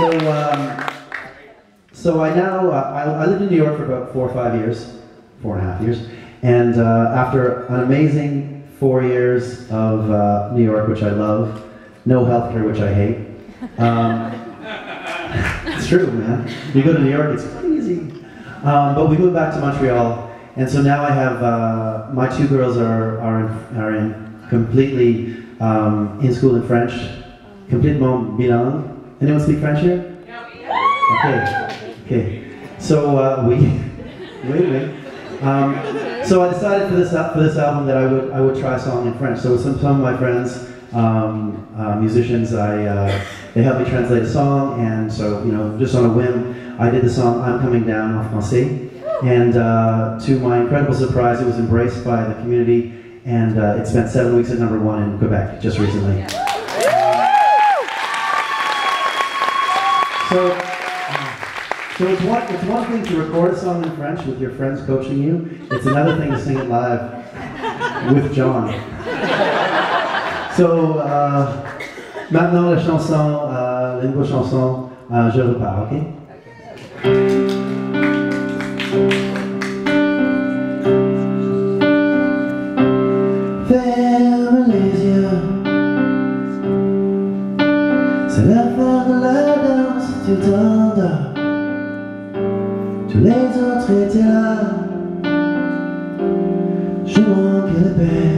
So, um, so I now, uh, I, I lived in New York for about four or five years, four and a half years. And uh, after an amazing four years of uh, New York, which I love, no healthcare, which I hate. Um, it's true, man. You go to New York, it's crazy. Um, but we moved back to Montreal, and so now I have uh, my two girls are are in, are in completely um, in school in French, complètement bilingue. Anyone speak French here? Okay, okay. So uh, we wait, wait. Um, so I decided for this for this album that I would I would try a song in French. So some some of my friends, um, uh, musicians, I uh, they helped me translate a song, and so you know just on a whim, I did the song "I'm Coming Down" en français. And uh, to my incredible surprise, it was embraced by the community, and uh, it spent seven weeks at number one in Quebec just recently. So, so it's one, it's one thing to record a song in French with your friends coaching you. It's another thing to sing it live with John. So, euh, maintenant la chanson, euh, la chanson, euh, je repars, ok? Ferme Tous les autres étaient là. Je manquais de paix.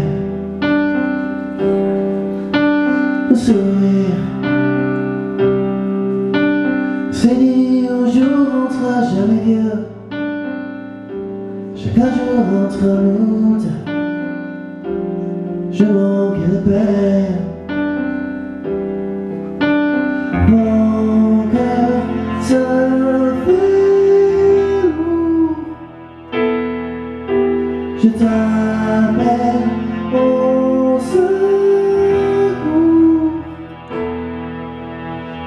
Le sourire. C'est dit un jour on sera jamais vieux. Chaque jour entre nous. Je manquais de paix.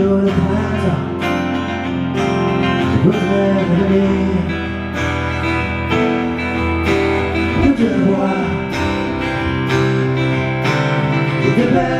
jour de printemps Je voudrais revenir Pour te voir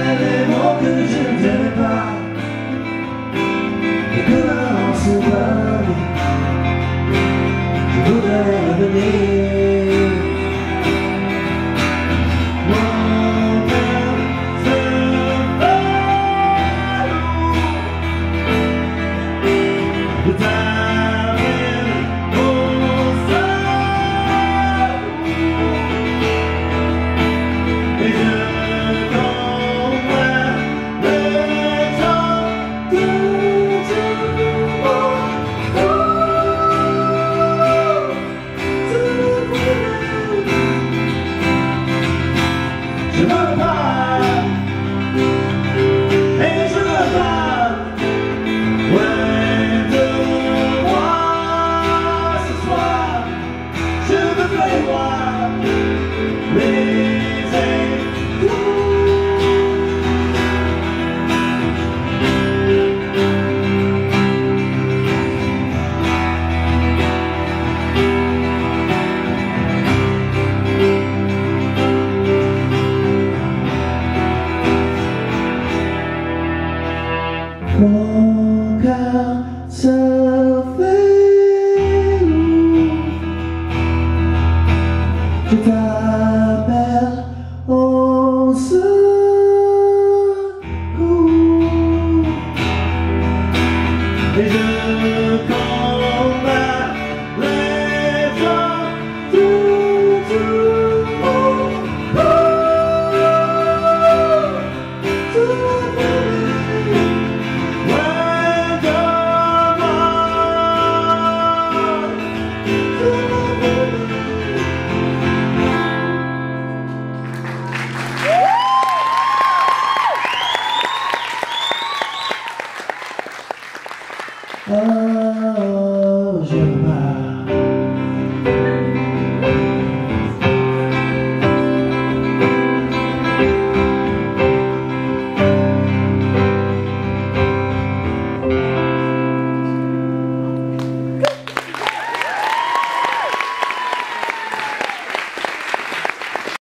Moga selalu kita Bye.